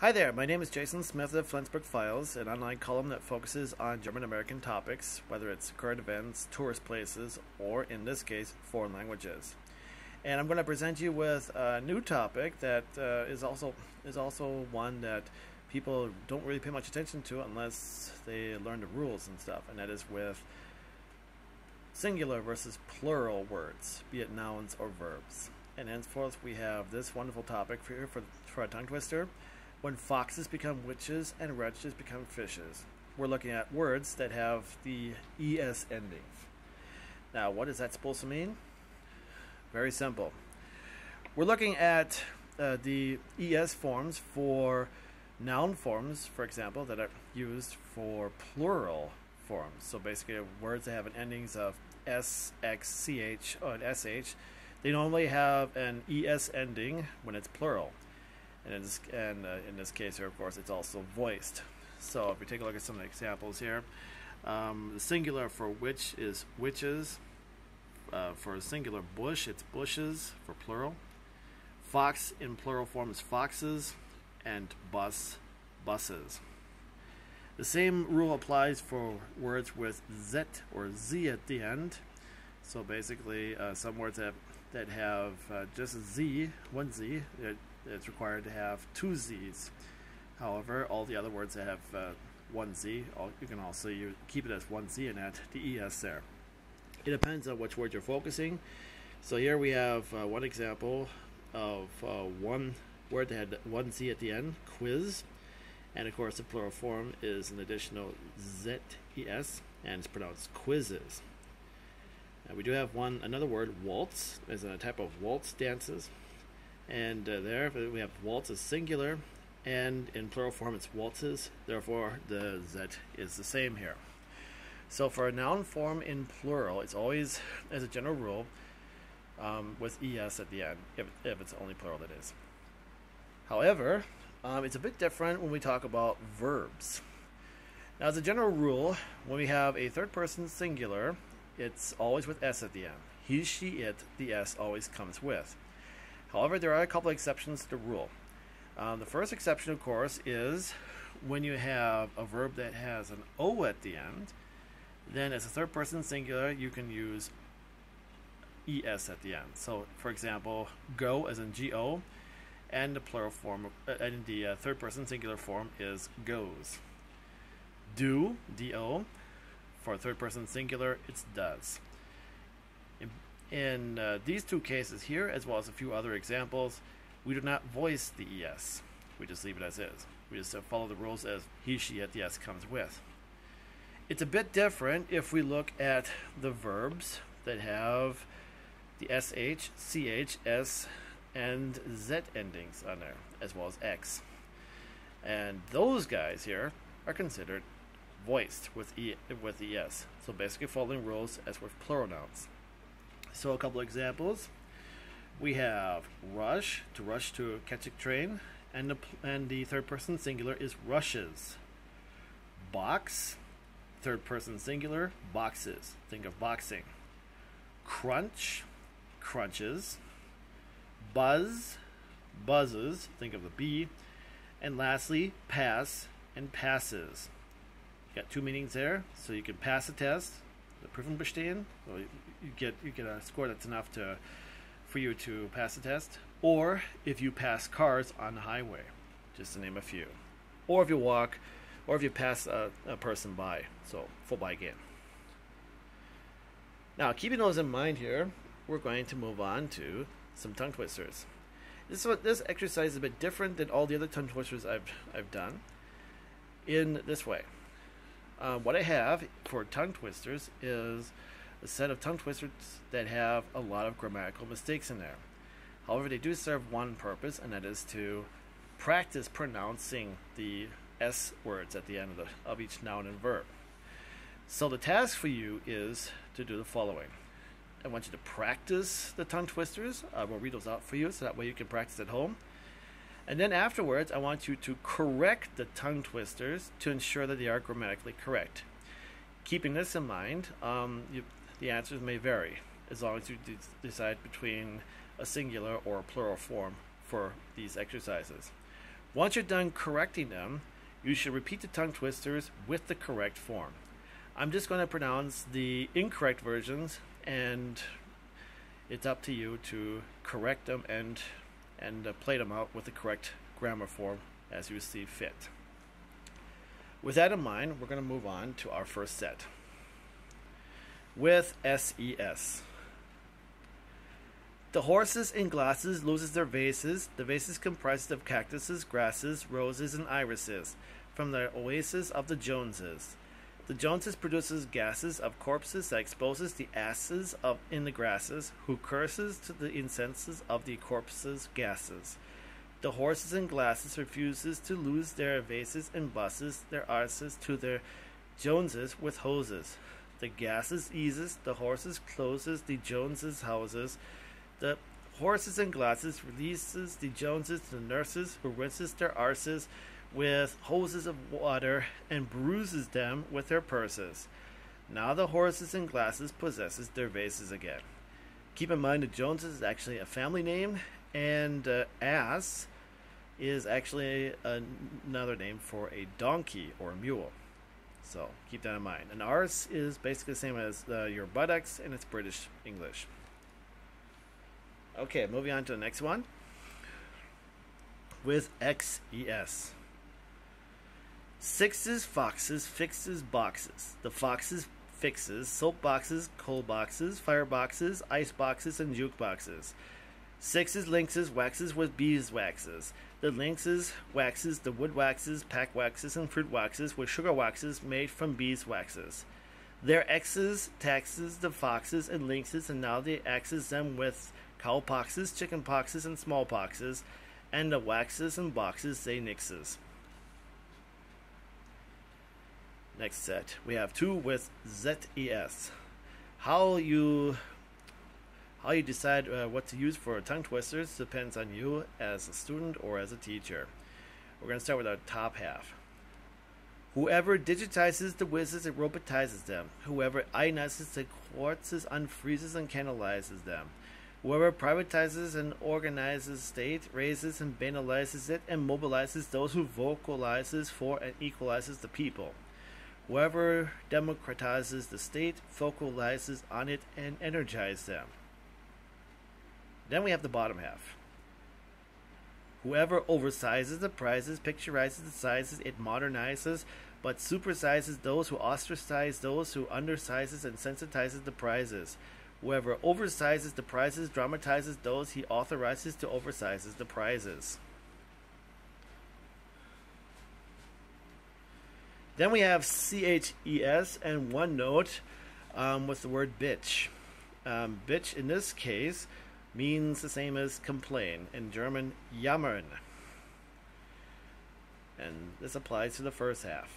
Hi there, my name is Jason Smith of Flensburg Files, an online column that focuses on German American topics, whether it's current events, tourist places, or in this case, foreign languages. And I'm going to present you with a new topic that uh, is also is also one that people don't really pay much attention to unless they learn the rules and stuff, and that is with singular versus plural words, be it nouns or verbs. And henceforth, we have this wonderful topic for, for, for a tongue twister when foxes become witches and radishes become fishes. We're looking at words that have the ES ending. Now, what is that supposed to mean? Very simple. We're looking at uh, the ES forms for noun forms, for example, that are used for plural forms. So basically, words that have an endings of S, X, C, H, or an SH, they normally have an ES ending when it's plural. And in this, and, uh, in this case here, of course, it's also voiced. So if we take a look at some of the examples here, um, the singular for witch is witches. Uh, for singular bush, it's bushes for plural. Fox in plural form is foxes, and bus, buses. The same rule applies for words with z or z at the end. So basically, uh, some words that that have uh, just z, one z, it's required to have two z's. However, all the other words that have uh, one z, you can also keep it as one z and add the es there. It depends on which word you're focusing. So here we have uh, one example of uh, one word that had one z at the end, quiz. And of course, the plural form is an additional z-es, and it's pronounced quizzes. Now we do have one another word, waltz, as a type of waltz dances. And uh, there we have waltz is singular, and in plural form it's waltzes. Therefore, the z is the same here. So for a noun form in plural, it's always, as a general rule, um, with es at the end, if, if it's only plural, that is. However, um, it's a bit different when we talk about verbs. Now, as a general rule, when we have a third person singular, it's always with s at the end. He, she, it, the s always comes with. However, there are a couple exceptions to the rule. Um, the first exception, of course, is when you have a verb that has an O at the end, then as a third person singular, you can use ES at the end. So, for example, go as in GO, and the plural form, uh, and the uh, third person singular form is goes. Do, DO, for third person singular, it's does. In uh, these two cases here, as well as a few other examples, we do not voice the ES. We just leave it as is. We just uh, follow the rules as he, she, at the S comes with. It's a bit different if we look at the verbs that have the SH, CH, S, and Z endings on there, as well as X. And those guys here are considered voiced with E with ES. So basically following rules as with plural nouns. So a couple examples. We have rush, to rush to catch a train, and the, and the third person singular is rushes. Box, third person singular, boxes. Think of boxing. Crunch, crunches. Buzz, buzzes. Think of the bee. And lastly, pass and passes. You got two meanings there, so you can pass a test, the Prüfung bestehen, so you get you get a score that's enough to for you to pass the test, or if you pass cars on the highway, just to name a few, or if you walk, or if you pass a, a person by, so full by again. Now, keeping those in mind here, we're going to move on to some tongue twisters. This what this exercise is a bit different than all the other tongue twisters I've I've done. In this way, uh, what I have for tongue twisters is a set of tongue twisters that have a lot of grammatical mistakes in there. However, they do serve one purpose, and that is to practice pronouncing the S words at the end of, the, of each noun and verb. So the task for you is to do the following. I want you to practice the tongue twisters. I will read those out for you so that way you can practice at home. And then afterwards, I want you to correct the tongue twisters to ensure that they are grammatically correct. Keeping this in mind, um, you, the answers may vary as long as you decide between a singular or a plural form for these exercises. Once you're done correcting them, you should repeat the tongue twisters with the correct form. I'm just going to pronounce the incorrect versions, and it's up to you to correct them and and uh, play them out with the correct grammar form as you see fit. With that in mind, we're going to move on to our first set with SES. The horses in glasses loses their vases. The vases comprised of cactuses, grasses, roses, and irises from the oasis of the Joneses. The Joneses produces gases of corpses that exposes the asses of in the grasses, who curses to the incenses of the corpses' gases. The horses in glasses refuses to lose their vases and busses their arses to their Joneses with hoses. The gases eases, the horses closes the Joneses' houses. The horses and glasses releases the Joneses to the nurses, who rinses their arses with hoses of water and bruises them with their purses. Now the horses and glasses possesses their vases again. Keep in mind that Joneses is actually a family name, and uh, ass is actually another name for a donkey or a mule. So keep that in mind. And arse is basically the same as uh, your buttocks, and it's British English. Okay, moving on to the next one with XES. Sixes, foxes, fixes, boxes. The foxes fixes soap boxes, coal boxes, fire boxes, ice boxes, and juke boxes. Sixes, lynxes, waxes with beeswaxes. The lynxes waxes the wood waxes, pack waxes, and fruit waxes with sugar waxes made from beeswaxes. Their X's taxes the foxes and lynxes, and now they axes them with cowpoxes, chicken poxes, and smallpoxes, and the waxes and boxes they nixes. Next set, we have two with ZES. How you how you decide uh, what to use for tongue twisters depends on you as a student or as a teacher. We're going to start with our top half. Whoever digitizes the whizzes and robotizes them. Whoever ionizes the quartzes, unfreezes and canalizes them. Whoever privatizes and organizes state, raises and banalizes it, and mobilizes those who vocalizes for and equalizes the people. Whoever democratizes the state, focalizes on it, and energizes them. Then we have the bottom half. Whoever oversizes the prizes, picturizes the sizes, it modernizes, but supersizes those who ostracize those who undersizes and sensitizes the prizes. Whoever oversizes the prizes dramatizes those he authorizes to oversizes the prizes. Then we have CHES and one note um, with the word bitch. Um, bitch in this case means the same as complain. In German, jammern. And this applies to the first half.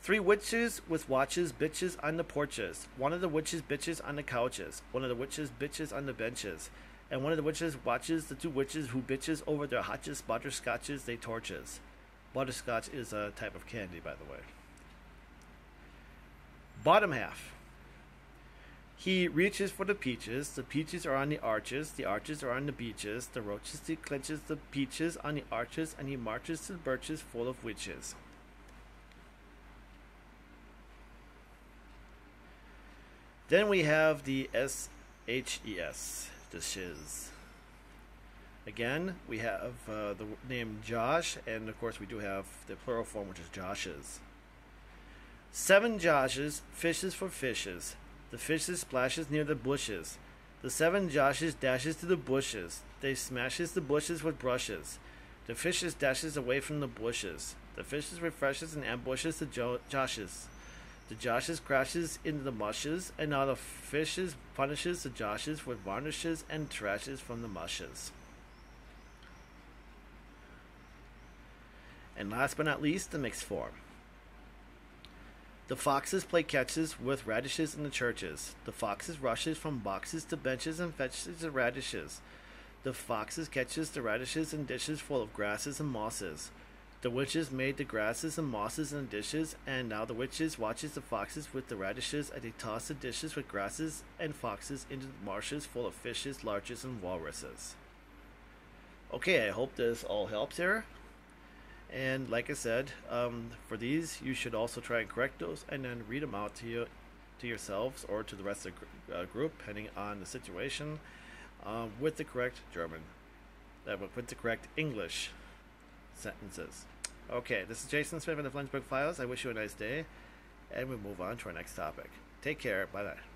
Three witches with watches, bitches on the porches. One of the witches bitches on the couches. One of the witches bitches on the benches. And one of the witches watches the two witches who bitches over their hotches, butterscotches, they torches. Butterscotch is a type of candy, by the way. Bottom half. He reaches for the peaches. The peaches are on the arches. The arches are on the beaches. The roaches he clenches the peaches on the arches, and he marches to the birches full of witches. Then we have the SHES, the shiz. Again, we have uh, the name Josh, and of course, we do have the plural form, which is Joshes. Seven Joshes, fishes for fishes. The fishes splashes near the bushes. The seven Joshes dashes to the bushes. They smashes the bushes with brushes. The fishes dashes away from the bushes. The fishes refreshes and ambushes the jo- Joshes. The Joshes crashes into the mushes, and now the fishes punishes the Joshes with varnishes and trashes from the mushes. And last but not least, the mixed form. The foxes play catches with radishes in the churches. The foxes rushes from boxes to benches and fetches the radishes. The foxes catches the radishes in dishes full of grasses and mosses. The witches made the grasses and mosses in dishes, and now the witches watches the foxes with the radishes, and they toss the dishes with grasses and foxes into the marshes full of fishes, larches, and walruses. Okay, I hope this all helps here. And like I said, um, for these, you should also try and correct those and then read them out to you, to yourselves or to the rest of the uh, group, depending on the situation, um, with the correct German, uh, with the correct English sentences. Okay, this is Jason Smith in the Flensburg Files. I wish you a nice day, and we move on to our next topic. Take care. Bye bye.